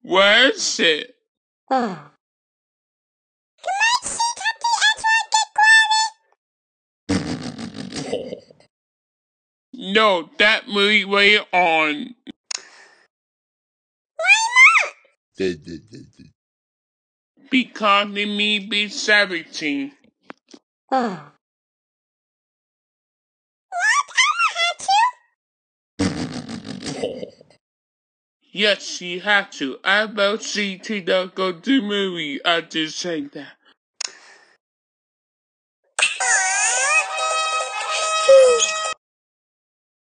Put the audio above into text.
Where is it? No, that movie way on. Why not? Because it may be seventeen. Yes, she had to. I about see to the go to movie. I just saying that.